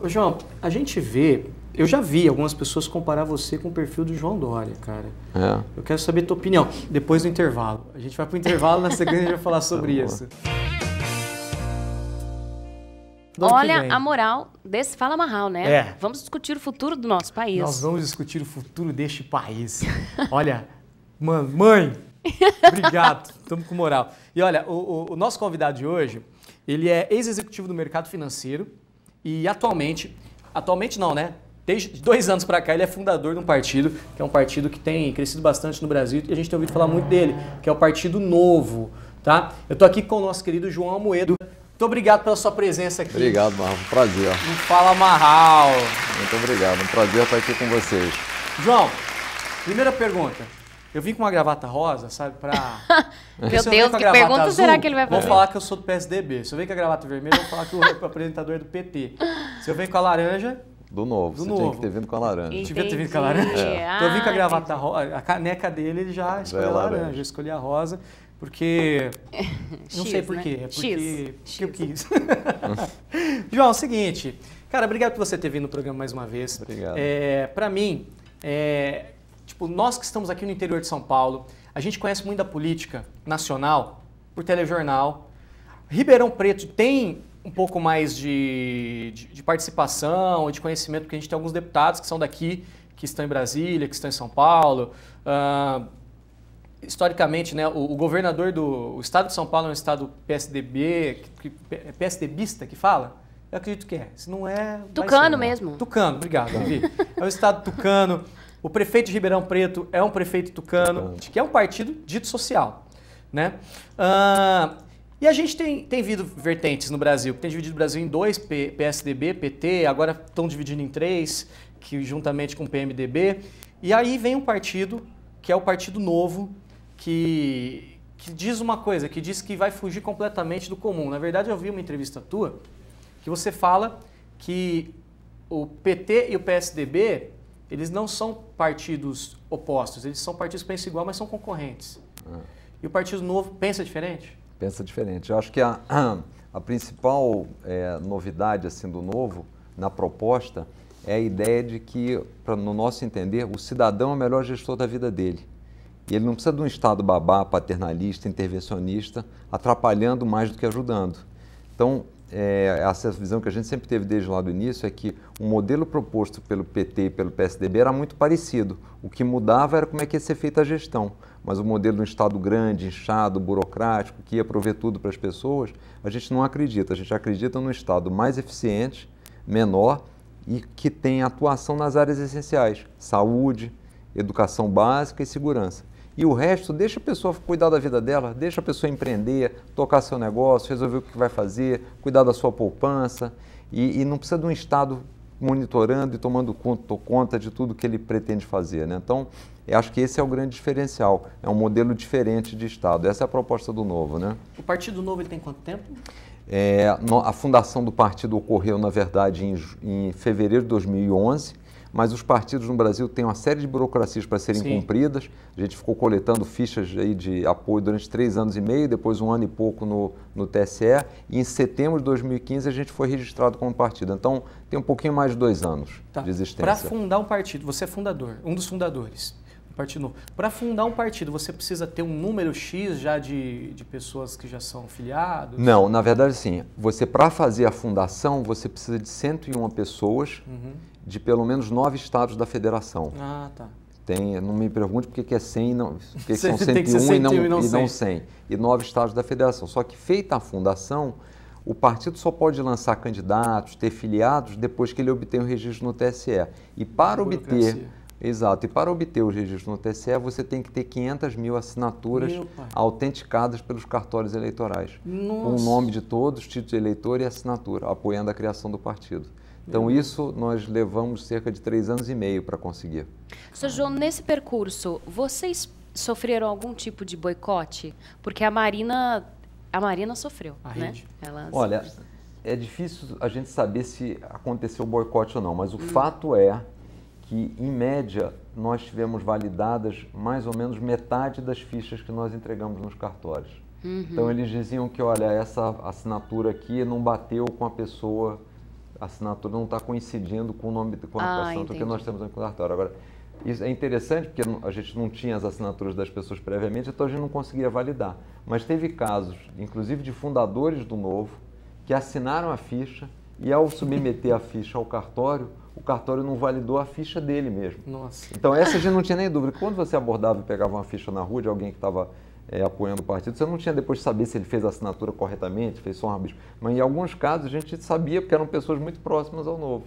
Ô, João, a gente vê, eu já vi algumas pessoas comparar você com o perfil do João Dória, cara. É. Eu quero saber a tua opinião, depois do intervalo. A gente vai pro intervalo, na sequência a gente vai falar sobre Tá isso. Do ano que Olha a moral desse Fala Marral, né? É. Vamos discutir o futuro do nosso país. Nós vamos discutir o futuro deste país. Olha, mãe, mãe, obrigado, estamos com moral. E olha, o, o- o nosso convidado de hoje, ele é ex-executivo do mercado financeiro e atualmente, atualmente não, né? Desde dois anos para cá, ele é fundador de um partido, que é um partido que tem crescido bastante no Brasil e a gente tem ouvido falar muito dele, que é o Partido Novo, tá? Eu estou aqui com o nosso querido João Almoedo. Muito obrigado pela sua presença aqui. Obrigado, Marlon. Um prazer. No Fala Marral. Muito obrigado. Um prazer estar aqui com vocês. João, primeira pergunta. Eu vim com uma gravata rosa, sabe, pra... Meu Deus, que pergunta será que ele vai Vou fazer? falar que eu sou do PSDB. Se eu venho com a gravata vermelha, eu vou falar que o apresentador é do PT. Se eu venho com a laranja, Do novo. Do Você novo. tinha que ter vindo com a laranja. E- devia ter vindo com a Entendi. laranja. É. Então eu vim com a Ah, gravata rosa, a caneca dele ele já escolheu a laranja. laranja, eu escolhi a rosa, porque... Não X, sei por né? quê, é porque, X. porque eu quis. João, é o seguinte, cara, obrigado por você ter vindo no programa mais uma vez. Obrigado. É, para mim, é, tipo, nós que estamos aqui no interior de São Paulo, a gente conhece muito da política nacional por telejornal. Ribeirão Preto tem um pouco mais de, de, de participação, de conhecimento, porque a gente tem alguns deputados que são daqui, que estão em Brasília, que estão em São Paulo. Ah, historicamente, né, o, o governador do o estado de São Paulo é um estado PSDB, que, que, é PSDBista que fala? Eu acredito que é. Se não é. Tucano ser. mesmo. Tucano, obrigado, Vivi. É o estado tucano. O prefeito de Ribeirão Preto é um prefeito tucano, que é um partido dito social. Né? Ah, e a gente tem, tem visto vertentes no Brasil, que tem dividido o Brasil em dois, PSDB, PT, agora estão dividindo em três, que juntamente com o PMDB. E aí vem um partido, que é o Partido Novo, que, que diz uma coisa, que diz que vai fugir completamente do comum. Na verdade, eu vi uma entrevista tua, que você fala que o PT e o PSDB, eles não são partidos opostos, eles são partidos que pensam igual, mas são concorrentes. E o Partido Novo pensa diferente? Pensa diferente. Eu acho que a, a principal é, novidade assim do novo na proposta é a ideia de que, pra, no nosso entender, o cidadão é o melhor gestor da vida dele. E ele não precisa de um Estado babá, paternalista, intervencionista, atrapalhando mais do que ajudando. Então, é, essa visão que a gente sempre teve desde lá do início é que o modelo proposto pelo PT e pelo PSDB era muito parecido. O que mudava era como é que ia ser feita a gestão. Mas o modelo de um Estado grande, inchado, burocrático, que ia prover tudo para as pessoas, a gente não acredita. A gente acredita num Estado mais eficiente, menor e que tem atuação nas áreas essenciais: saúde, educação básica e segurança. E o resto, deixa a pessoa cuidar da vida dela, deixa a pessoa empreender, tocar seu negócio, resolver o que vai fazer, cuidar da sua poupança. E, e não precisa de um Estado monitorando e tomando conta, de tudo que ele pretende fazer. Né? Então, eu acho que esse é o grande diferencial. É um modelo diferente de Estado. Essa é a proposta do novo. Né? O Partido Novo ele tem quanto tempo? É, a fundação do partido ocorreu, na verdade, em, em fevereiro de 2011, mas os partidos no Brasil têm uma série de burocracias para serem Sim. cumpridas. A gente ficou coletando fichas aí de apoio durante três anos e meio, depois um ano e pouco no, no TSE, e em setembro de 2015 a gente foi registrado como partido. Então, tem um pouquinho mais de dois anos Tá. de existência. Para fundar um partido, você é fundador, um dos fundadores do Partido. Para fundar um partido, você precisa ter um número X já de, de pessoas que já são filiados? Não, na verdade, sim. Você, para fazer a fundação, você precisa de 101 pessoas Uhum. De pelo menos nove estados da federação. Ah, tá. Tem, não me pergunte por que é 100 e não, por que que são Tem que ser 101 e não, 101 e não e não 100. 100. E nove estados da federação. Só que feita a fundação, o partido só pode lançar candidatos, ter filiados, depois que ele obtém o registro no TSE. E para obter... Exato. E para obter o registro no TSE, você tem que ter 500 mil assinaturas autenticadas pelos cartórios eleitorais. Com o Nossa. nome de todos, título de eleitor e assinatura, apoiando a criação do partido. Então, isso nós levamos cerca de três anos e meio para conseguir. Seu João, nesse percurso, vocês sofreram algum tipo de boicote? Porque a Marina, a Marina sofreu, A né? Ela Olha, é difícil a gente saber se aconteceu boicote ou não, mas o fato é que, em média, nós tivemos validadas mais ou menos metade das fichas que nós entregamos nos cartórios. Então, eles diziam que, olha, essa assinatura aqui não bateu com a pessoa a assinatura não está coincidindo com o nome com a Ah, assinatura que entendi. nós temos no cartório. Agora, isso é interessante porque a gente não tinha as assinaturas das pessoas previamente, então a gente não conseguia validar. Mas teve casos, inclusive de fundadores do Novo, que assinaram a ficha e ao submeter a ficha ao cartório, o cartório não validou a ficha dele mesmo. Nossa. Então essa a gente não tinha nem dúvida. Quando você abordava e pegava uma ficha na rua de alguém que estava eh, apoiando o partido, você não tinha depois de saber se ele fez a assinatura corretamente, fez só um rabisco. Mas em alguns casos a gente sabia porque eram pessoas muito próximas ao novo.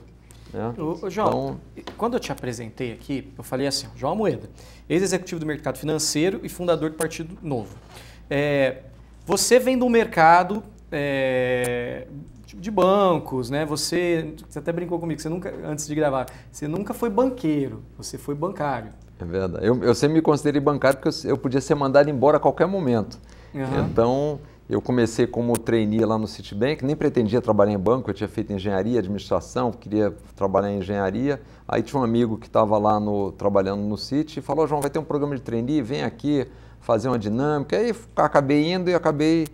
Né? Ô, ô, João, quando eu te apresentei aqui, eu falei assim, João Moeda, ex-executivo do mercado financeiro e fundador do Partido Novo. É, você vem do mercado é, de- de bancos, né? Você, você até brincou comigo, você nunca, antes de gravar, você nunca foi banqueiro, você foi bancário. É verdade. Eu, eu sempre me considerei bancário porque eu, eu podia ser mandado embora a qualquer momento. Aham. Então, eu comecei como trainee lá no Citibank, nem pretendia trabalhar em banco, eu tinha feito engenharia, administração, queria trabalhar em engenharia. Aí tinha um amigo que estava lá no, trabalhando no Citi e falou, João, vai ter um programa de trainee, vem aqui fazer uma dinâmica. Aí acabei indo e acabei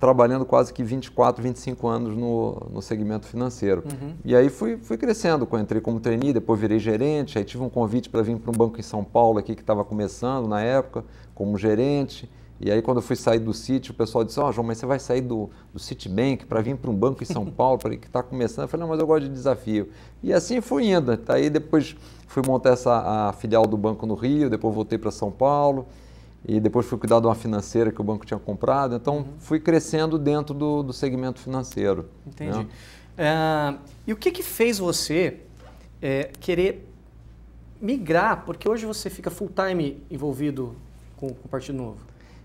trabalhando quase que 24, 25 anos no, no segmento financeiro. E aí fui, fui crescendo, entrei como trainee, depois virei gerente, aí tive um convite para vir para um banco em São Paulo aqui que estava começando na época, como gerente. E aí quando eu fui sair do Citi, o pessoal disse, ó João, mas você vai sair do, do Citibank para vir para um banco em São Paulo, para que está começando. Eu falei, não, mas eu gosto de desafio. E assim fui indo. Aí depois fui montar essa, a filial do banco no Rio, depois voltei para São Paulo. E depois fui cuidar de uma financeira que o banco tinha comprado. Então, fui crescendo dentro do, do segmento financeiro. Entendi. né? Ah, e o que que fez você é, querer migrar? Porque hoje você fica full time envolvido com, com o Partido Novo.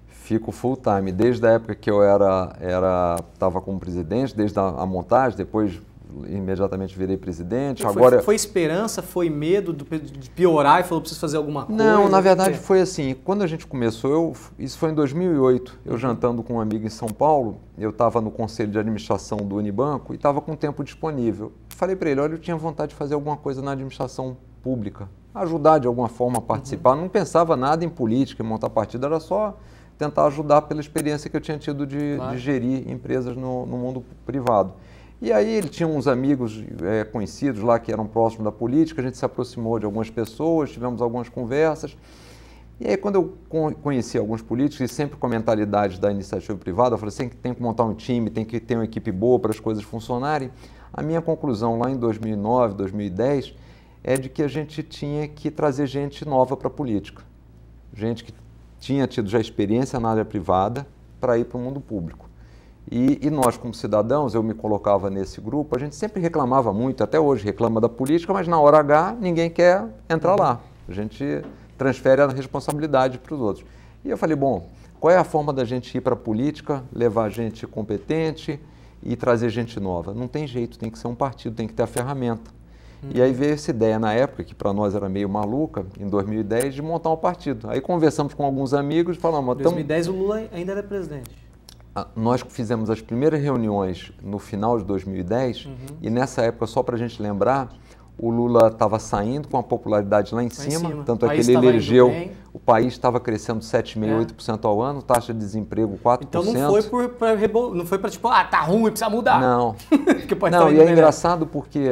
Fico full time, desde a época que eu era era estava como presidente, desde a, a montagem, depois imediatamente virei presidente. Foi, Agora foi esperança, foi medo do- de piorar e falou preciso fazer alguma coisa? Não, na verdade é? foi assim, quando a gente começou, eu, isso foi em 2008, eu jantando com um amigo em São Paulo, eu estava no conselho de administração do Unibanco e estava com tempo disponível. Falei para ele, olha, eu tinha vontade de fazer alguma coisa na administração pública, ajudar de alguma forma a participar, não pensava nada em política, em montar partido, era só tentar ajudar pela experiência que eu tinha tido de, Claro. de gerir empresas no, no mundo privado. E aí ele tinha uns amigos eh, conhecidos lá que eram próximos da política, a gente se aproximou de algumas pessoas, tivemos algumas conversas. E aí quando eu con- conheci alguns políticos, e sempre com a mentalidade da iniciativa privada, eu falei assim, tem que montar um time, tem que ter uma equipe boa para as coisas funcionarem. A minha conclusão lá em 2009, 2010, é de que a gente tinha que trazer gente nova para a política. Gente que tinha tido já experiência na área privada para ir para o mundo público. E, e nós, como cidadãos, eu me colocava nesse grupo, a gente sempre reclamava muito, até hoje reclama da política, mas na hora H ninguém quer entrar lá. A gente transfere a responsabilidade para os outros. E eu falei, bom, qual é a forma da gente ir para a política, levar gente competente e trazer gente nova? Não tem jeito, tem que ser um partido, tem que ter a ferramenta. E aí veio essa ideia na época, que para nós era meio maluca, em 2010, de montar um partido. Aí conversamos com alguns amigos e falamos, Em "Tamo- 2010 o Lula ainda era presidente. Ah, Nós fizemos as primeiras reuniões no final de 2010 e nessa época, só para a gente lembrar, o Lula estava saindo com a popularidade lá em, cima, cima. tanto é que ele elegeu, o país estava crescendo 7,5%, 8% ao ano, taxa de desemprego 4%. Então não foi por, pra rebol... não foi para tipo, ah, tá ruim, precisa mudar. Não, Não, e é melhor. engraçado porque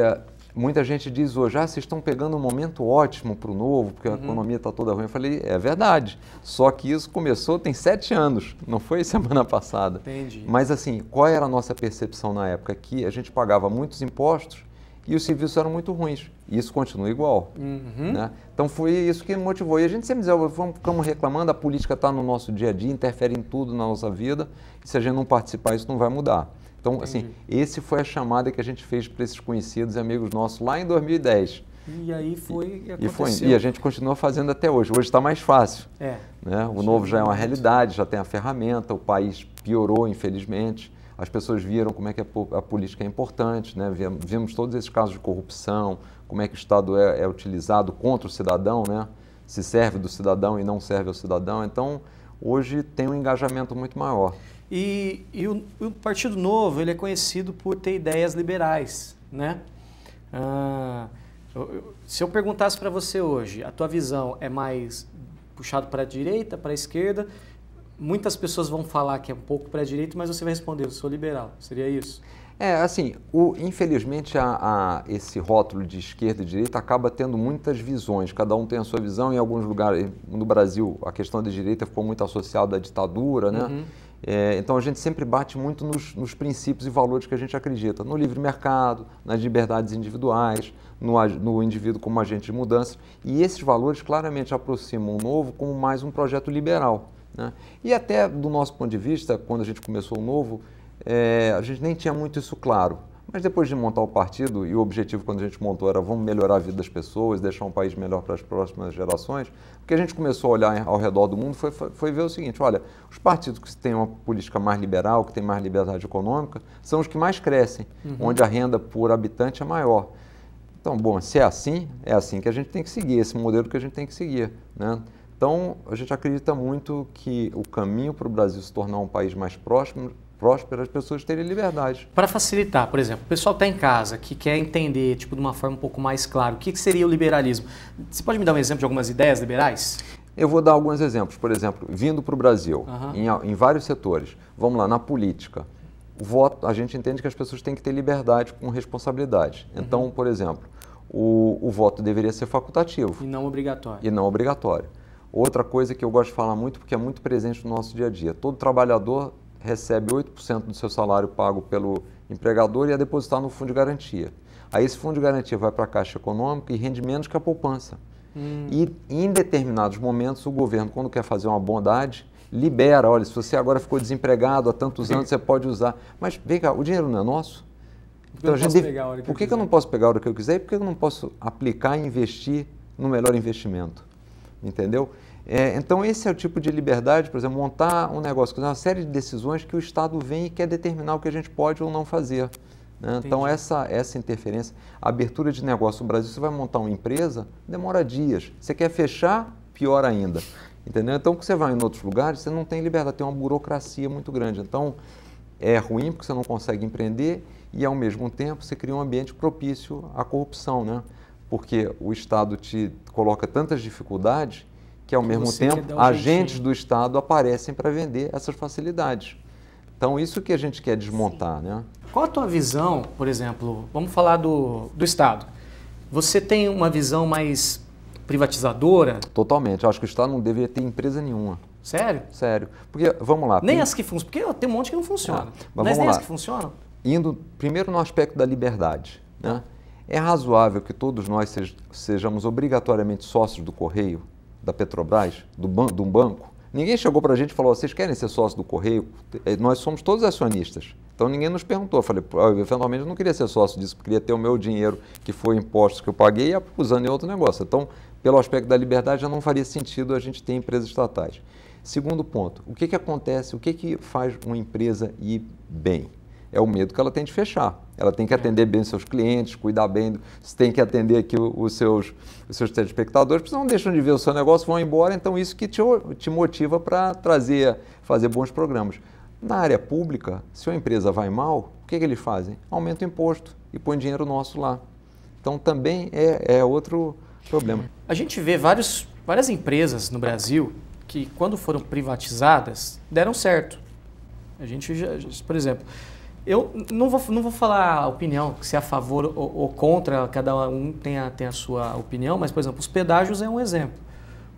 muita gente diz hoje, ah, vocês estão pegando um momento ótimo para o novo, porque Uhum. a economia está toda ruim. Eu falei, é verdade. Só que isso começou tem sete anos, não foi semana passada. Entendi. Mas assim, qual era a nossa percepção na época? Que a gente pagava muitos impostos e os serviços eram muito ruins. E isso continua igual. Uhum. né? Então foi isso que motivou. E a gente sempre dizia, vamos, ficamos reclamando, a política está no nosso dia a dia, interfere em tudo na nossa vida, e se a gente não participar, isso não vai mudar. Então, assim, esse foi a chamada que a gente fez para esses conhecidos e amigos nossos lá em 2010. E aí foi E, foi, aconteceu. e a gente continua fazendo até hoje. Hoje está mais fácil. É. Né? O novo já é uma realidade, já tem a ferramenta, o país piorou, infelizmente. As pessoas viram como é que a, po- a política é importante, né? Vim- vimos todos esses casos de corrupção, como é que o Estado é, é utilizado contra o cidadão, né? se serve do cidadão e não serve ao cidadão. Então, hoje tem um engajamento muito maior. E, e o, o Partido Novo ele é conhecido por ter ideias liberais, né? Ah, eu- se eu perguntasse para você hoje, a tua visão é mais puxado para a direita, para a esquerda? muitas pessoas vão falar que é um pouco para a direita, mas você vai responder, eu sou liberal. Seria isso? É, assim, o, infelizmente a, a, esse rótulo de esquerda e direita acaba tendo muitas visões, cada um tem a sua visão, em alguns lugares, no Brasil, a questão da direita ficou muito associada à ditadura, né? Uhum. É, então a gente sempre bate muito nos, nos, princípios e valores que a gente acredita, no livre mercado, nas liberdades individuais, no, no indivíduo como agente de mudança, e esses valores claramente aproximam o novo como mais um projeto liberal. Né? E até do nosso ponto de vista, quando a gente começou o novo, é, a gente nem tinha muito isso claro. Mas depois de montar o partido, e o objetivo quando a gente montou era vamos melhorar a vida das pessoas, deixar um país melhor para as próximas gerações, o que a gente começou a olhar ao redor do mundo foi, foi, ver o seguinte, olha, os partidos que têm uma política mais liberal, que têm mais liberdade econômica, são os que mais crescem, uhum. onde a renda por habitante é maior. Então, bom, se é assim, é assim que a gente tem que seguir, esse modelo que a gente tem que seguir. Né? Então, a gente acredita muito que o caminho para o Brasil se tornar um país mais próximo próspera, as pessoas terem liberdade. Para facilitar, por exemplo, o pessoal está em casa que quer entender tipo, de uma forma um pouco mais clara o que, que seria o liberalismo. Você pode me dar um exemplo de algumas ideias liberais? Eu vou dar alguns exemplos. Por exemplo, vindo para o Brasil, uhum. em, em vários setores. Vamos lá, na política. Voto, a gente entende que as pessoas têm que ter liberdade com responsabilidade. Uhum. Então, por exemplo, o, o voto deveria ser facultativo. E não obrigatório. E não obrigatório. Outra coisa que eu gosto de falar muito, porque é muito presente no nosso dia a dia. Todo trabalhador recebe 8% do seu salário pago pelo empregador e é depositado no fundo de garantia. Aí esse fundo de garantia vai para a Caixa Econômica e rende menos que a poupança. Hum. E em determinados momentos o governo, quando quer fazer uma bondade, libera, olha, se você agora ficou desempregado há tantos anos, você pode usar. Mas vem cá, o dinheiro não é nosso? Então, deve... Por que, que eu não posso pegar a hora que eu quiser e por que eu não posso aplicar e investir no melhor investimento? Entendeu? É, então, esse é o tipo de liberdade, por exemplo, montar um negócio, uma série de decisões que o Estado vem e quer determinar o que a gente pode ou não fazer. Né? Então, essa, essa interferência, a abertura de negócio no Brasil, você vai montar uma empresa, demora dias. Você quer fechar, pior ainda. Entendeu? Então, quando você vai em outros lugares, você não tem liberdade, tem uma burocracia muito grande. Então, é ruim porque você não consegue empreender e, ao mesmo tempo, você cria um ambiente propício à corrupção, né? Porque o Estado te coloca tantas dificuldades que ao mesmo tempo agentes do Estado aparecem para vender essas facilidades. Então, isso que a gente quer desmontar. Né? Qual a tua visão, por exemplo, vamos falar do, do Estado. Você tem uma visão mais privatizadora? Totalmente. Eu acho que o Estado não deveria ter empresa nenhuma. Sério? Sério. Porque, vamos lá. Nem as que funcionam, porque tem um monte que não funciona. Ah, mas, mas nem lá. as que funcionam? Indo primeiro no aspecto da liberdade. Né? É razoável que todos nós sejamos obrigatoriamente sócios do Correio? Da Petrobras, do, ban do banco, ninguém chegou para a gente e falou: vocês querem ser sócio do Correio? É, nós somos todos acionistas. Então ninguém nos perguntou. Eu falei: eventualmente eu não queria ser sócio disso, queria ter o meu dinheiro, que foi impostos que eu paguei, usando em outro negócio. Então, pelo aspecto da liberdade, já não faria sentido a gente ter empresas estatais. Segundo ponto: o que, que acontece, o que, que faz uma empresa ir bem? é o medo que ela tem de fechar. Ela tem que atender bem os seus clientes, cuidar bem, você tem que atender aqui os seus, os seus telespectadores, porque não deixam de ver o seu negócio, vão embora, então isso que te, te motiva para trazer, fazer bons programas. Na área pública, se uma empresa vai mal, o que, que eles fazem? Aumenta o imposto e põe dinheiro nosso lá. Então também é, é outro problema. A gente vê vários, várias empresas no Brasil que, quando foram privatizadas, deram certo. A gente, já, por exemplo, eu não vou, não vou falar a opinião, se é a favor ou, ou, contra, cada um tem a, tem a sua opinião, mas, por exemplo, os pedágios é um exemplo.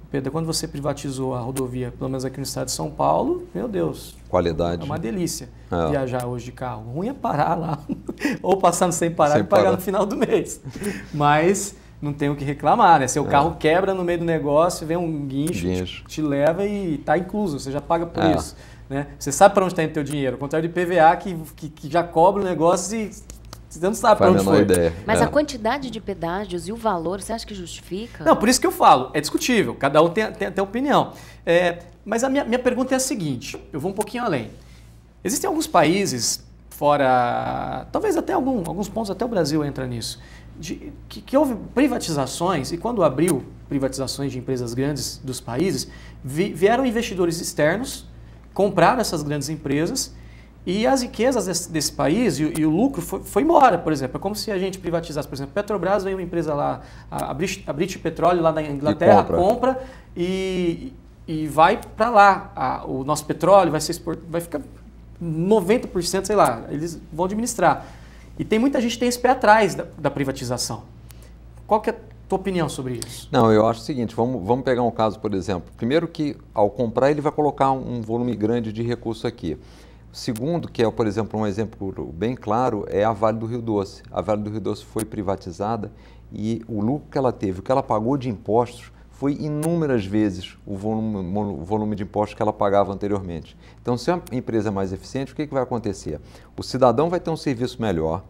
Pedro, quando você privatizou a rodovia, pelo menos aqui no estado de São Paulo, meu Deus. Qualidade. É uma delícia é. viajar hoje de carro. O ruim é parar lá, ou passando sem parar sem e pagar parar. no final do mês. Mas não tem o que reclamar, né? Seu é. carro quebra no meio do negócio, vem um guincho, guincho. Te, te, leva e está incluso, você já paga por é. isso. Né? Você sabe para onde está indo teu dinheiro, ao contrário de PVA que, que, que já cobra o negócio e você não sabe para onde foi. Ideia. Mas é. a quantidade de pedágios e o valor, você acha que justifica? Não, por isso que eu falo, é discutível, cada um tem, tem, tem opinião. É, mas a minha, minha pergunta é a seguinte, eu vou um pouquinho além. Existem alguns países fora, talvez até algum, alguns pontos, até o Brasil entra nisso, de, que, que, houve privatizações, e quando abriu privatizações de empresas grandes dos países, vi, vieram investidores externos compraram essas grandes empresas e as riquezas desse, desse país e, e, o lucro foi, foi, embora, por exemplo. É como se a gente privatizasse, por exemplo, Petrobras vem uma empresa lá, a, a, British, a British Petróleo lá da Inglaterra, e compra, compra e, e vai para lá. A, o nosso petróleo vai, ser export, vai ficar 90%, sei lá, eles vão administrar. E tem muita gente que tem esse pé atrás da, da privatização. Qual que é tua opinião sobre isso? Não, eu acho o seguinte, vamos, vamos pegar um caso, por exemplo. Primeiro que ao comprar ele vai colocar um volume grande de recurso aqui. Segundo, que é, por exemplo, um exemplo bem claro, é a Vale do Rio Doce. A Vale do Rio Doce foi privatizada e o lucro que ela teve, o que ela pagou de impostos, foi inúmeras vezes o volume, o volume, de impostos que ela pagava anteriormente. Então, se a empresa é mais eficiente, o que, que vai acontecer? O cidadão vai ter um serviço melhor,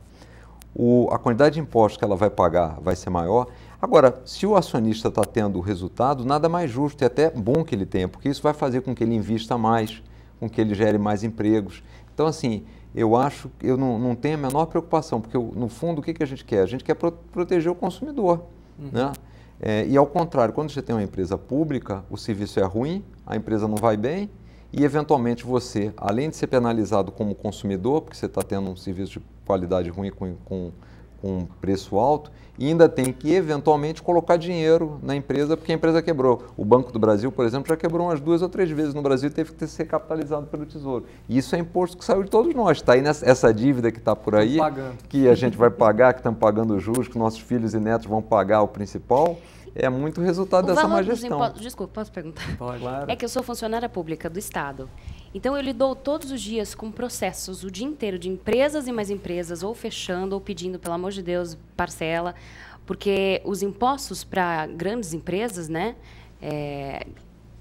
o, a quantidade de impostos que ela vai pagar vai ser maior. Agora, se o acionista está tendo resultado, nada mais justo e até bom que ele tenha, porque isso vai fazer com que ele invista mais, com que ele gere mais empregos. Então, assim, eu acho, eu não, não tenho a menor preocupação, porque no fundo o que, que a gente quer? A gente quer pro, proteger o consumidor, uhum. né? É, e ao contrário, quando você tem uma empresa pública, o serviço é ruim, a empresa não vai bem e, eventualmente, você, além de ser penalizado como consumidor, porque você está tendo um serviço de qualidade ruim com, com, com um preço alto, e ainda tem que, eventualmente, colocar dinheiro na empresa porque a empresa quebrou. O Banco do Brasil, por exemplo, já quebrou umas duas ou três vezes no Brasil e teve que ser capitalizado pelo Tesouro. E isso é imposto que saiu de todos nós. Está aí nessa, essa dívida que está por aí, que a gente vai pagar, que estamos pagando juros, que nossos filhos e netos vão pagar o principal é muito resultado o dessa má gestão. Impostos, desculpa, posso perguntar? Pode. Claro. É que eu sou funcionária pública do Estado. Então eu lido todos os dias com processos, o dia inteiro, de empresas e mais empresas, ou fechando, ou pedindo, pelo amor de Deus, parcela. Porque os impostos para grandes empresas, né? É,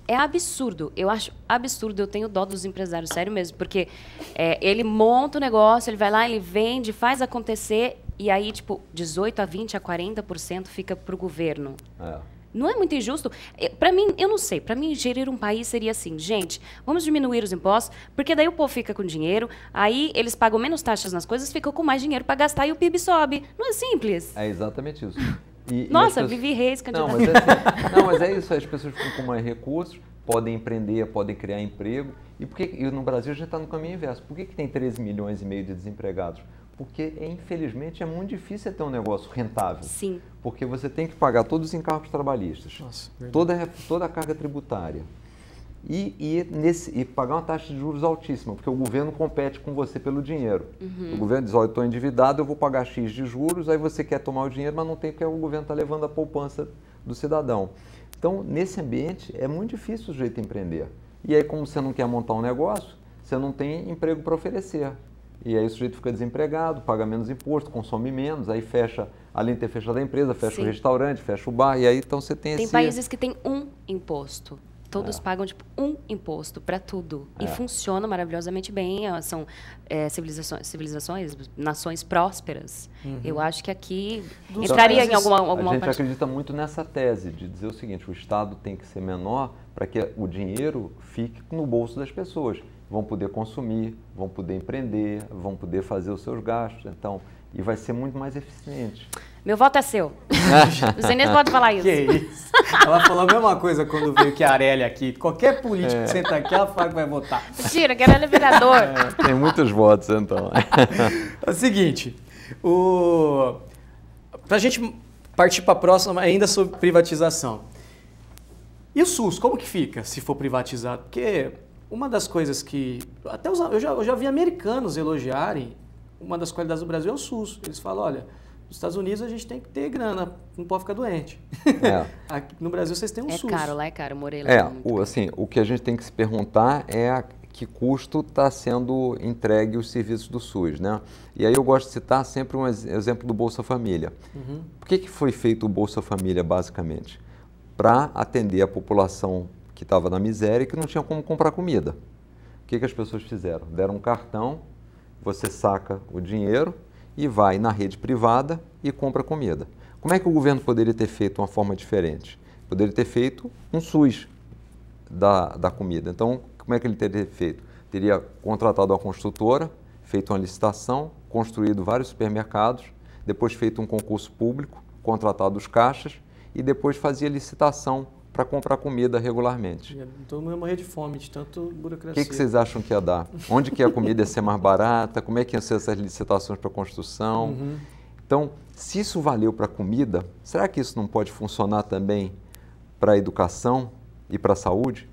é absurdo. Eu acho absurdo. Eu tenho dó dos empresários, sério mesmo. Porque é, ele monta o negócio, ele vai lá, ele vende, faz acontecer e aí, tipo, 18 a 20 a 40% fica para o governo. É. Não é muito injusto? Para mim, eu não sei. Para mim, gerir um país seria assim, gente, vamos diminuir os impostos, porque daí o povo fica com dinheiro, aí eles pagam menos taxas nas coisas, ficam com mais dinheiro para gastar e o PIB sobe. Não é simples? É exatamente isso. E, Nossa, e pessoas... Vivi Reis, candidato. Não, mas é, assim, não, mas é isso. As pessoas ficam com mais recursos, podem empreender, podem criar emprego. E, por que, e no Brasil a gente está no caminho inverso. Por que, que tem 13 milhões e meio de desempregados? Porque infelizmente é muito difícil ter um negócio rentável. Sim. Porque você tem que pagar todos os encargos trabalhistas, Nossa, toda, toda a carga tributária. E, e, nesse, e pagar uma taxa de juros altíssima, porque o governo compete com você pelo dinheiro. Uhum. O governo diz, olha, eu estou endividado, eu vou pagar X de juros, aí você quer tomar o dinheiro, mas não tem porque o governo está levando a poupança do cidadão. Então, nesse ambiente, é muito difícil o jeito empreender. E aí, como você não quer montar um negócio, você não tem emprego para oferecer. E aí o sujeito fica desempregado, paga menos imposto, consome menos, aí fecha, além de ter fechado a empresa, fecha Sim. o restaurante, fecha o bar, e aí então você tem, tem esse... Tem países que tem um imposto. Todos é. pagam tipo um imposto para tudo é. e funciona maravilhosamente bem. São é, civilizações, civilizações, nações prósperas. Uhum. Eu acho que aqui Dos entraria países, em alguma alguma A gente parte... acredita muito nessa tese de dizer o seguinte: o Estado tem que ser menor para que o dinheiro fique no bolso das pessoas vão poder consumir, vão poder empreender, vão poder fazer os seus gastos. Então, e vai ser muito mais eficiente. Meu voto é seu. Você nem pode falar isso. Que isso. Ela falou a mesma coisa quando veio que a Arely aqui. Qualquer político é. que senta aqui, ela fala que vai votar. Mentira, que Arely é vereador. É. Tem muitos votos, então. É o seguinte, o... para a gente partir para a próxima, ainda sobre privatização. E o SUS, como que fica se for privatizado? Porque uma das coisas que. Até os, eu, já, eu já vi americanos elogiarem uma das qualidades do Brasil é o SUS. Eles falam: olha, nos Estados Unidos a gente tem que ter grana, não pode ficar doente. É. Aqui no Brasil vocês têm um é SUS. É caro, lá é caro, morei lá. É, é o, assim, o que a gente tem que se perguntar é a, que custo está sendo entregue os serviços do SUS, né? E aí eu gosto de citar sempre um exemplo do Bolsa Família. Uhum. Por que, que foi feito o Bolsa Família, basicamente? Para atender a população que estava na miséria e que não tinha como comprar comida. O que, que as pessoas fizeram? Deram um cartão, você saca o dinheiro e vai na rede privada e compra comida. Como é que o governo poderia ter feito uma forma diferente? Poderia ter feito um SUS da, da comida. Então, como é que ele teria feito? Teria contratado uma construtora, feito uma licitação, construído vários supermercados, depois feito um concurso público, contratado os caixas e depois fazia licitação para comprar comida regularmente. Todo mundo ia morrer de fome, de tanto burocracia. O que, que, vocês acham que ia dar? Onde que a comida ia ser mais barata? Como é que iam ser essas licitações para construção? Uhum. Então, se isso valeu para a comida, será que isso não pode funcionar também para a educação e para a saúde?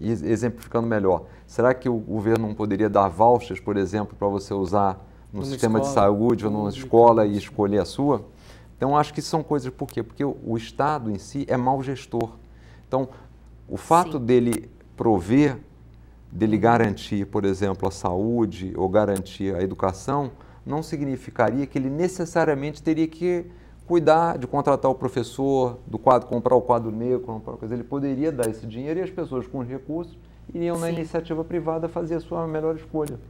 exemplificando melhor, será que o governo não poderia dar vouchers, por exemplo, para você usar no Numa sistema escola, de saúde ou numa escola e escolher a sua? Então, acho que são coisas, por quê? Porque o, Estado em si é mau gestor. Então, o fato Sim. dele prover, dele garantir, por exemplo, a saúde ou garantir a educação, não significaria que ele necessariamente teria que cuidar de contratar o professor, do quadro, comprar o quadro negro, comprar coisa. Ele poderia dar esse dinheiro e as pessoas com os recursos iriam Sim. na iniciativa privada fazer a sua melhor escolha.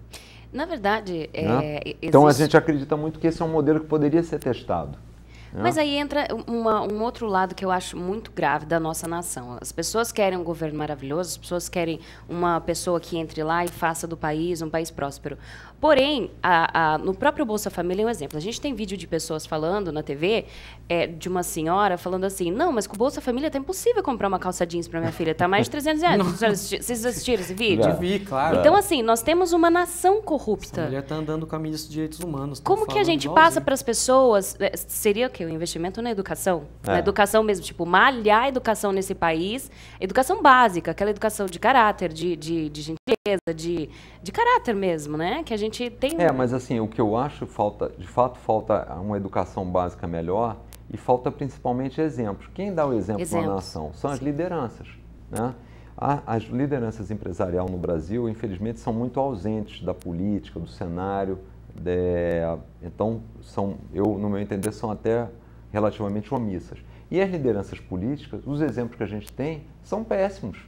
Na verdade, é, né? existe... então a gente acredita muito que esse é um modelo que poderia ser testado. Mas aí entra uma, um outro lado que eu acho muito grave da nossa nação. As pessoas querem um governo maravilhoso, as pessoas querem uma pessoa que entre lá e faça do país um país próspero. Porém, a, a, no próprio Bolsa Família é um exemplo. A gente tem vídeo de pessoas falando na TV, é, de uma senhora falando assim, não, mas com o Bolsa Família está impossível comprar uma calça jeans para minha filha, está mais de 300 reais. Vocês assistiram esse vídeo? Já vi, claro. Então, assim, nós temos uma nação corrupta. A mulher está andando com a mídia dos direitos humanos. Como que a gente passa para as pessoas... É, seria o quê? O investimento na educação? É. Na educação mesmo, tipo, malhar a educação nesse país. Educação básica, aquela educação de caráter, de, de, de gentileza, de, de caráter mesmo, né? Que a gente gente tem. É, mas assim, o que eu acho falta, de fato, falta uma educação básica melhor e falta principalmente exemplos. Quem dá o exemplo na nação? São as lideranças. Né? As lideranças empresarial no Brasil, infelizmente, são muito ausentes da política, do cenário. De... Então, são, eu, no meu entender, são até relativamente omissas. E as lideranças políticas, os exemplos que a gente tem, são péssimos.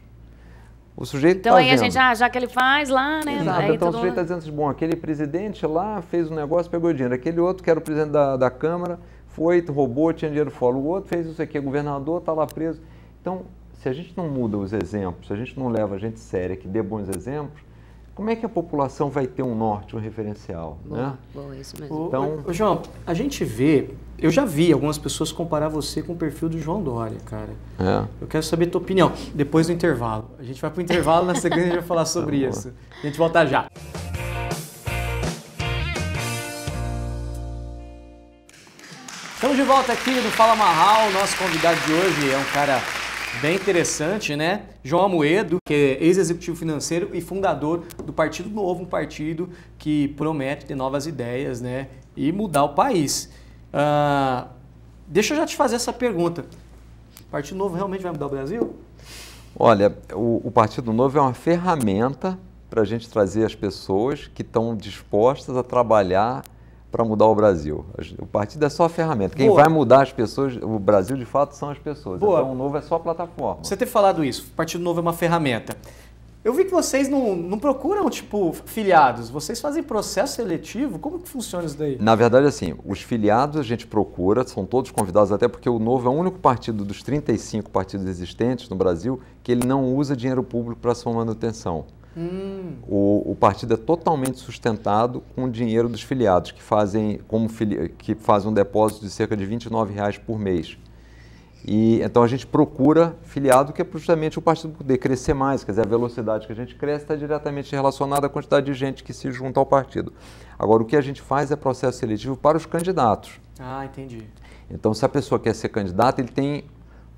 O sujeito Então tá aí a gente, ah, já que ele faz lá, né? Exato, aí então o sujeito está dizendo assim, bom, aquele presidente lá fez um negócio, pegou dinheiro. Aquele outro que era o presidente da, da Câmara foi, roubou, tinha dinheiro fora. O outro fez isso aqui, o governador está lá preso. Então, se a gente não muda os exemplos, se a gente não leva a gente séria que dê bons exemplos, como é que a população vai ter um norte, um referencial? Boa, né? boa isso mesmo. Então, o, o, João, a gente vê, eu já vi algumas pessoas comparar você com o perfil do João Dória, cara. É. Eu quero saber a tua opinião, depois do intervalo. A gente vai para o intervalo, na sequência a gente vai falar sobre tá isso. A gente volta já. Estamos de volta aqui no Fala Marral. Nosso convidado de hoje é um cara Bem interessante, né? João Amoedo, que é ex-executivo financeiro e fundador do Partido Novo, um partido que promete ter novas ideias, né? E mudar o país. Uh, deixa eu já te fazer essa pergunta. O Partido Novo realmente vai mudar o Brasil? Olha, o, o Partido Novo é uma ferramenta para a gente trazer as pessoas que estão dispostas a trabalhar para mudar o Brasil. O partido é só a ferramenta. Quem Boa. vai mudar as pessoas, o Brasil de fato são as pessoas. Boa. Então o novo é só a plataforma. Você ter falado isso, o Partido Novo é uma ferramenta. Eu vi que vocês não, não procuram, tipo, filiados. Vocês fazem processo seletivo? Como que funciona isso daí? Na verdade, assim, os filiados a gente procura, são todos convidados, até porque o Novo é o único partido dos 35 partidos existentes no Brasil que ele não usa dinheiro público para sua manutenção. Hum. O, o, partido é totalmente sustentado com o dinheiro dos filiados, que fazem, como fili que fazem um depósito de cerca de 29 reais por mês. E, então a gente procura filiado que é justamente o partido poder crescer mais, quer dizer, a velocidade que a gente cresce está diretamente relacionada à quantidade de gente que se junta ao partido. Agora, o que a gente faz é processo seletivo para os candidatos. Ah, entendi. Então, se a pessoa quer ser candidata, ele tem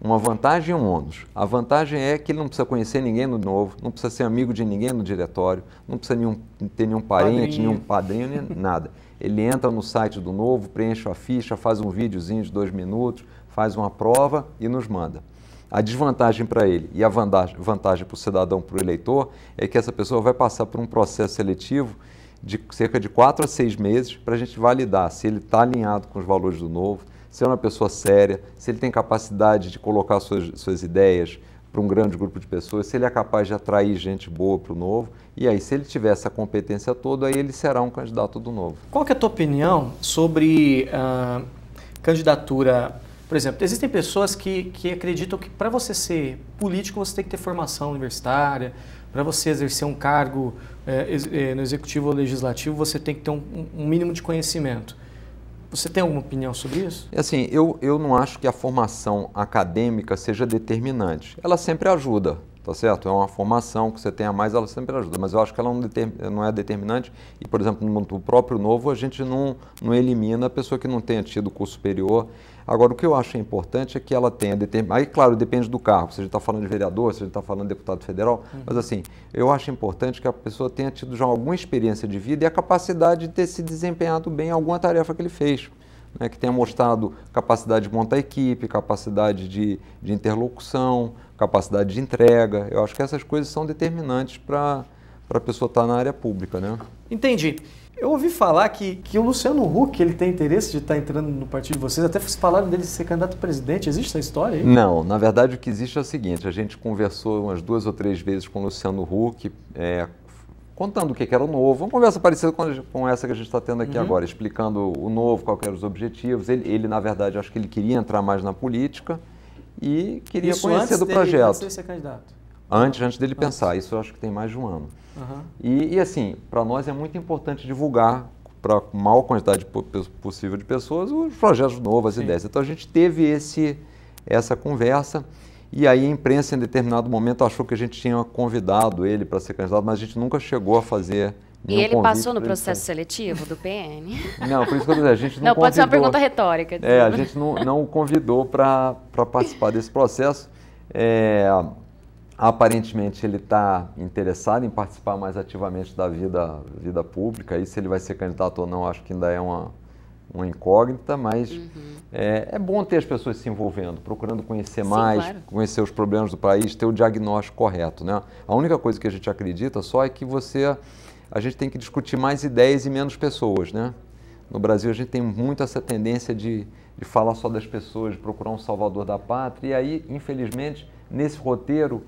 uma vantagem e um ônus. A vantagem é que ele não precisa conhecer ninguém no novo, não precisa ser amigo de ninguém no diretório, não precisa nenhum, ter nenhum parente, padrinho. nenhum padrinho, nem nada. Ele entra no site do novo, preenche a ficha, faz um videozinho de dois minutos, faz uma prova e nos manda. A desvantagem para ele e a vantagem, vantagem para o cidadão, para o eleitor, é que essa pessoa vai passar por um processo seletivo de cerca de quatro a seis meses para a gente validar se ele está alinhado com os valores do novo, se é uma pessoa séria, se ele tem capacidade de colocar suas, suas ideias para um grande grupo de pessoas, se ele é capaz de atrair gente boa para o novo. E aí, se ele tiver essa competência toda, aí ele será um candidato do novo. Qual é a tua opinião sobre uh, candidatura? Por exemplo, existem pessoas que, que acreditam que para você ser político você tem que ter formação universitária, para você exercer um cargo é, no executivo ou legislativo você tem que ter um, um mínimo de conhecimento. Você tem alguma opinião sobre isso? É assim, eu, eu não acho que a formação acadêmica seja determinante. Ela sempre ajuda, tá certo? É uma formação que você tenha mais, ela sempre ajuda, mas eu acho que ela não, é determinante e, por exemplo, no próprio novo, a gente não, não elimina a pessoa que não tenha tido curso superior. Agora, o que eu acho importante é que ela tenha determinado. Aí, claro, depende do cargo, se a gente está falando de vereador, se a gente está falando de deputado federal, uhum. mas assim, eu acho importante que a pessoa tenha tido já alguma experiência de vida e a capacidade de ter se desempenhado bem em alguma tarefa que ele fez né, que tenha mostrado capacidade de montar equipe, capacidade de, de interlocução, capacidade de entrega. Eu acho que essas coisas são determinantes para a pessoa estar tá na área pública. Né? Entendi. Eu ouvi falar que, que o Luciano Huck ele tem interesse de estar tá entrando no partido de vocês, até falaram dele ser candidato a presidente. Existe essa história aí? Não, na verdade o que existe é o seguinte: a gente conversou umas duas ou três vezes com o Luciano Huck, é, contando o que era o novo, uma conversa parecida com essa que a gente está tendo aqui uhum. agora, explicando o novo, quais eram os objetivos. Ele, ele, na verdade, acho que ele queria entrar mais na política e queria isso conhecer do dele, projeto. Antes de ser candidato? Antes, antes dele antes. pensar. Isso eu acho que tem mais de um ano. Uhum. E, e, assim, para nós é muito importante divulgar para a maior quantidade possível de pessoas os projetos novos, as Sim. ideias. Então a gente teve esse, essa conversa. E aí a imprensa, em determinado momento, achou que a gente tinha convidado ele para ser candidato, mas a gente nunca chegou a fazer e ele passou no processo seletivo do PN? Não, por isso que eu dizer, a gente não Não, pode ser uma pergunta retórica. É, a gente não, não o convidou para participar desse processo. É, aparentemente ele está interessado em participar mais ativamente da vida, vida pública, e se ele vai ser candidato ou não, acho que ainda é uma, uma incógnita, mas uhum. é, é, bom ter as pessoas se envolvendo, procurando conhecer Sim, mais, claro. conhecer os problemas do país, ter o diagnóstico correto. Né? A única coisa que a gente acredita só é que você, a gente tem que discutir mais ideias e menos pessoas. Né? No Brasil a gente tem muito essa tendência de, de falar só das pessoas, de procurar um salvador da pátria, e aí, infelizmente, nesse roteiro,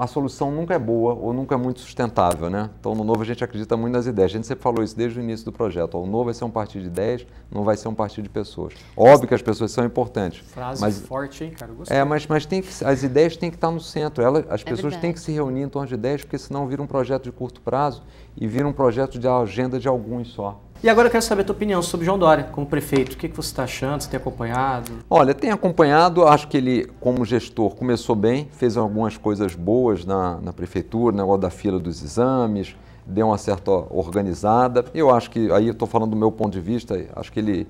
a solução nunca é boa ou nunca é muito sustentável, né? Então, no Novo a gente acredita muito nas ideias. A gente sempre falou isso desde o início do projeto. O Novo vai ser um partido de ideias, não vai ser um partido de pessoas. Óbvio que as pessoas são importantes. Frase mas, forte, hein, cara? Gostei. É, mas, mas tem que, as ideias têm que estar no centro. Elas, as é pessoas verdade. têm que se reunir em torno de ideias, porque senão vira um projeto de curto prazo e vira um projeto de agenda de alguns só. E agora eu quero saber a tua opinião sobre João Dória como prefeito. O que, que você está achando? Você tem acompanhado? Olha, tem acompanhado. Acho que ele, como gestor, começou bem, fez algumas coisas boas na, na prefeitura, negócio da fila dos exames, deu uma certa organizada. Eu acho que, aí eu estou falando do meu ponto de vista, acho que ele,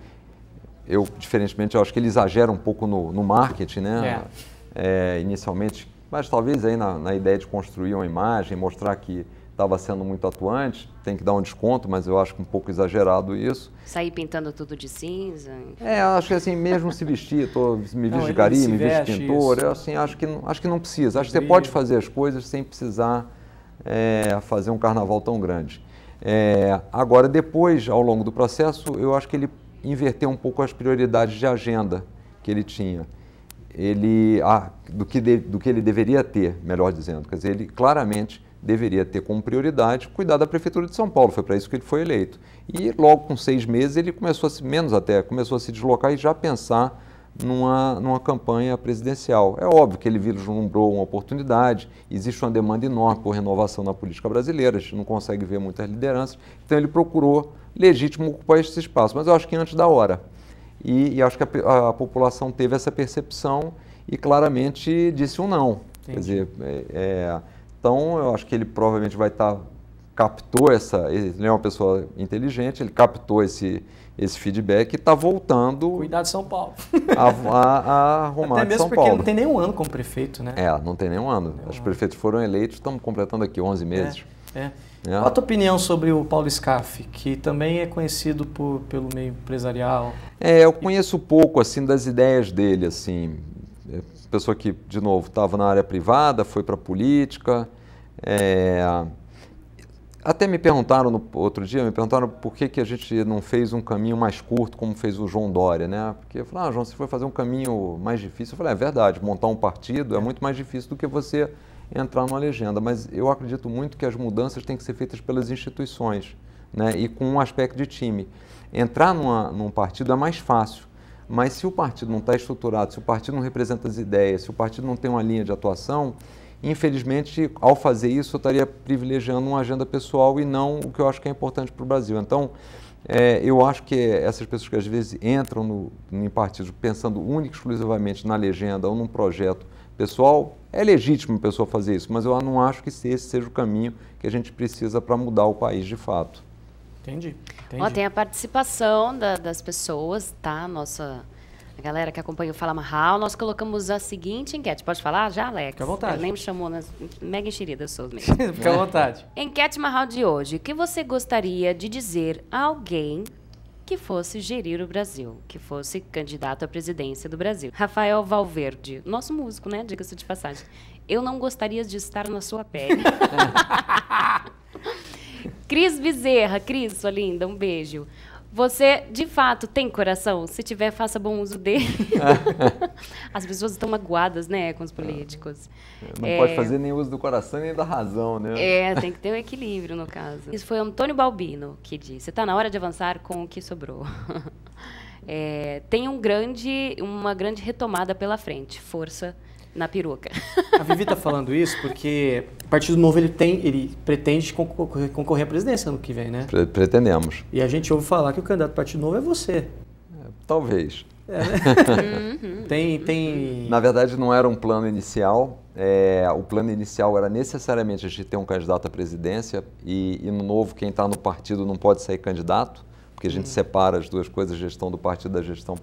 eu, diferentemente, eu acho que ele exagera um pouco no, no marketing, né? É. É, inicialmente, mas talvez aí na, na ideia de construir uma imagem, mostrar que estava sendo muito atuante, tem que dar um desconto, mas eu acho que um pouco exagerado isso. Sair pintando tudo de cinza? É, acho que assim, mesmo se vestir, tô, me visto de gari, me visto de pintor, eu assim, acho que, acho que não precisa. Acho que você pode fazer as coisas sem precisar é, fazer um carnaval tão grande. É, agora, depois, ao longo do processo, eu acho que ele inverteu um pouco as prioridades de agenda que ele tinha. Ele, ah, do, que de, do que ele deveria ter, melhor dizendo. Quer dizer, ele claramente deveria ter como prioridade cuidar da Prefeitura de São Paulo, foi para isso que ele foi eleito. E logo com seis meses ele começou a se, menos até, começou a se deslocar e já pensar numa, numa campanha presidencial. É óbvio que ele vislumbrou uma oportunidade, existe uma demanda enorme por renovação na política brasileira, a gente não consegue ver muitas lideranças, então ele procurou legítimo ocupar esse espaço, mas eu acho que antes da hora. E, e acho que a, a, população teve essa percepção e claramente disse um não. Entendi. Quer dizer, é, é então, eu acho que ele provavelmente vai estar tá, captou essa, ele é uma pessoa inteligente, ele captou esse esse feedback e está voltando. Cuidar de São Paulo. A, a, a arrumar Até mesmo São porque Paulo. não tem nenhum ano como prefeito, né? É, não tem nenhum ano. Os prefeitos foram eleitos, estamos completando aqui 11 meses. É, é. é. Qual a tua opinião sobre o Paulo Scaff, que também é conhecido por, pelo meio empresarial? É, eu conheço pouco assim das ideias dele, assim pessoa que, de novo, estava na área privada, foi para a política. É, até me perguntaram no outro dia, me perguntaram por que, que a gente não fez um caminho mais curto como fez o João Dória, né? Porque falei, ah, João, você foi fazer um caminho mais difícil. Eu falei, é verdade, montar um partido é muito mais difícil do que você entrar numa legenda. Mas eu acredito muito que as mudanças têm que ser feitas pelas instituições, né? E com um aspecto de time. Entrar numa, num partido é mais fácil. Mas se o partido não está estruturado, se o partido não representa as ideias, se o partido não tem uma linha de atuação, infelizmente, ao fazer isso, eu estaria privilegiando uma agenda pessoal e não o que eu acho que é importante para o Brasil. Então, é, eu acho que essas pessoas que às vezes entram no, em partidos pensando única e exclusivamente na legenda ou num projeto pessoal, É legítimo a pessoa fazer isso, mas eu não acho que esse seja o caminho que a gente precisa para mudar o país de fato. Entendi. entendi. Ó, tem a participação da, das pessoas, tá? Nossa, a galera que acompanha o Fala Marral, nós colocamos a seguinte enquete. Pode falar já, Alex? Fica à vontade. Nem me chamou nas mega enxerida, sou mesmo. Fica à vontade. Enquete Marral de hoje. O que você gostaria de dizer a alguém que fosse gerir o Brasil, que fosse candidato à presidência do Brasil? Rafael Valverde, nosso músico, né? Diga-se de passagem. Eu não gostaria de estar na sua pele. Cris Bezerra, Cris, sua linda, um beijo. Você, de fato, tem coração? Se tiver, faça bom uso dele. As pessoas estão magoadas, né, com os políticos. Não é, pode fazer nem uso do coração nem da razão, né? É, tem que ter um equilíbrio, no caso. Isso foi Antônio Balbino que disse. Está na hora de avançar com o que sobrou. É, tem um grande, uma grande retomada pela frente. Força na peruca. A Vivi está falando isso porque o Partido Novo ele tem, ele pretende concorrer, concorrer à presidência ano que vem, né? Pretendemos. E a gente ouve falar que o candidato do Partido Novo é você. É, talvez. É, né? tem, tem. Na verdade, não era um plano inicial. É, o plano inicial era necessariamente a gente ter um candidato à presidência e, e no novo quem está no partido não pode sair candidato, porque a gente hum. separa as duas coisas, gestão do partido da gestão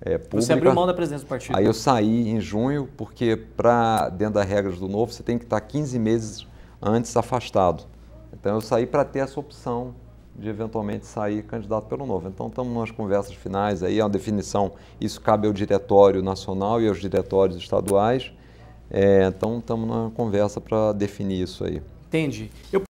é, pública. Você abriu mão da presidência do partido? Aí eu saí em junho, porque para dentro das regras do novo você tem que estar 15 meses antes afastado. Então eu saí para ter essa opção de eventualmente sair candidato pelo novo. Então estamos nas conversas finais aí, é uma definição, isso cabe ao diretório nacional e aos diretórios estaduais. É, então estamos na conversa para definir isso aí. Entendi. Eu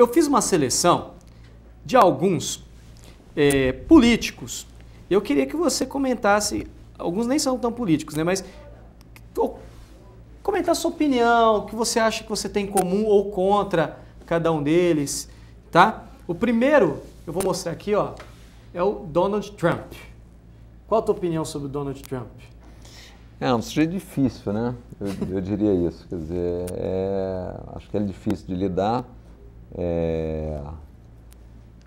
eu fiz uma seleção de alguns é, políticos. Eu queria que você comentasse, alguns nem são tão políticos, né? Mas comentar sua opinião, o que você acha que você tem em comum ou contra cada um deles, tá? O primeiro, eu vou mostrar aqui, ó, é o Donald Trump. Qual a tua opinião sobre o Donald Trump? É um sujeito difícil, né? Eu, eu diria isso. Quer dizer, é, acho que é difícil de lidar. É,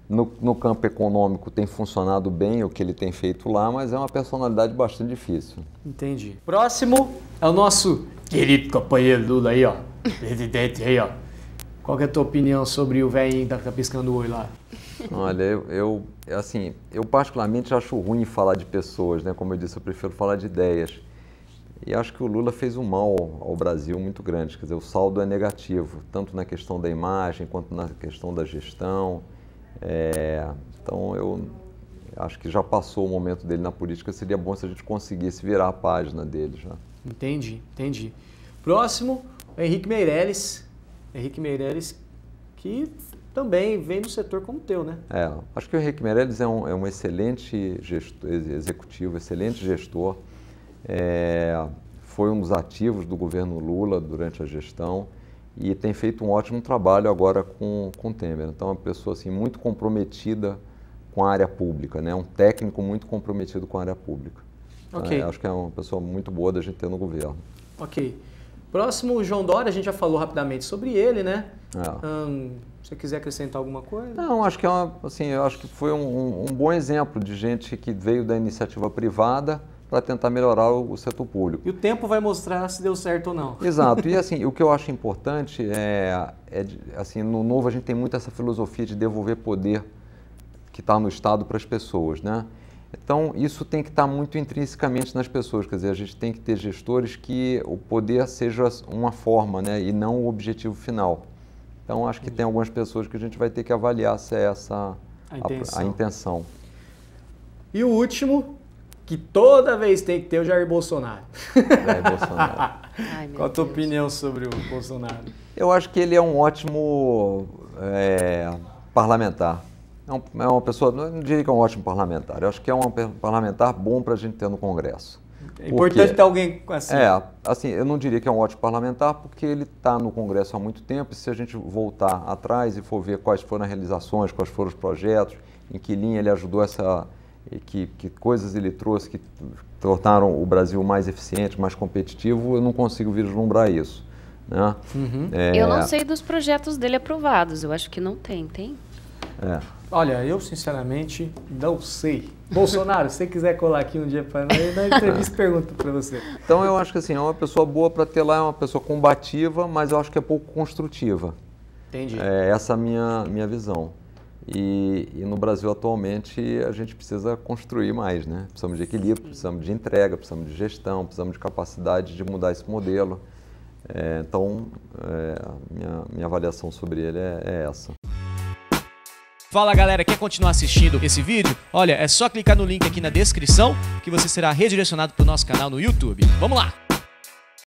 no, no, campo econômico tem funcionado bem o que ele tem feito lá, mas é uma personalidade bastante difícil. Entendi. Próximo é o nosso querido companheiro Lula aí, ó. Presidente aí, ó. Qual é a tua opinião sobre o velhinho que tá piscando o olho lá? Olha, eu, eu, assim, eu particularmente acho ruim falar de pessoas, né? Como eu disse, eu prefiro falar de ideias. E acho que o Lula fez um mal ao Brasil muito grande, quer dizer, o saldo é negativo, tanto na questão da imagem quanto na questão da gestão. É, então eu acho que já passou o momento dele na política, seria bom se a gente conseguisse virar a página dele já. Entendi, entendi. Próximo, Henrique Meirelles. Henrique Meirelles, que também vem do setor como o teu, né? É, acho que o Henrique Meirelles é um, é um excelente gestor, executivo, excelente gestor é, foi um dos ativos do governo Lula durante a gestão e tem feito um ótimo trabalho agora com, com Temer. Então, é uma pessoa assim, muito comprometida com a área pública, né? um técnico muito comprometido com a área pública. Okay. É, acho que é uma pessoa muito boa da gente ter no governo. Ok. Próximo, o João Dória, a gente já falou rapidamente sobre ele, né? É. Hum, se você quiser acrescentar alguma coisa? Não, acho que é uma, assim, eu acho que foi um, um bom exemplo de gente que veio da iniciativa privada, para tentar melhorar o, setor público. E o tempo vai mostrar se deu certo ou não. Exato. E assim, o que eu acho importante é, é assim, no novo a gente tem muito essa filosofia de devolver poder que está no Estado para as pessoas, né? Então, isso tem que estar tá muito intrinsecamente nas pessoas, quer dizer, a gente tem que ter gestores que o poder seja uma forma, né, e não o objetivo final. Então, acho que tem algumas pessoas que a gente vai ter que avaliar se é essa a intenção. A, a intenção. E o último, que toda vez tem que ter o Jair Bolsonaro. Jair Bolsonaro. Ai, Qual a tua Deus. opinião sobre o Bolsonaro? Eu acho que ele é um ótimo é, parlamentar. É, um, é, uma pessoa, não diria que é um ótimo parlamentar, eu acho que é um parlamentar bom para a gente ter no Congresso. É importante porque, ter alguém assim. É, assim, eu não diria que é um ótimo parlamentar, porque ele está no Congresso há muito tempo, e se a gente voltar atrás e for ver quais foram as realizações, quais foram os projetos, em que linha ele ajudou essa que, que coisas ele trouxe que tornaram o Brasil mais eficiente, mais competitivo, eu não consigo vislumbrar isso. Né? Uhum. É, Eu não sei dos projetos dele aprovados. Eu acho que não tem. Tem? é. Olha, eu sinceramente não sei. Bolsonaro, se você quiser colar aqui um dia para nós, na entrevista pergunta para você. Então eu acho que assim, é uma pessoa boa para ter lá, é uma pessoa combativa, mas eu acho que é pouco construtiva. Entendi. É essa a minha, minha visão. E, e no Brasil atualmente a gente precisa construir mais, né? Precisamos de equilíbrio, precisamos de entrega, precisamos de gestão, precisamos de capacidade de mudar esse modelo. É, então, é, minha, minha avaliação sobre ele é, é essa. Fala galera, quer continuar assistindo esse vídeo? Olha, é só clicar no link aqui na descrição que você será redirecionado para o nosso canal no YouTube. Vamos lá!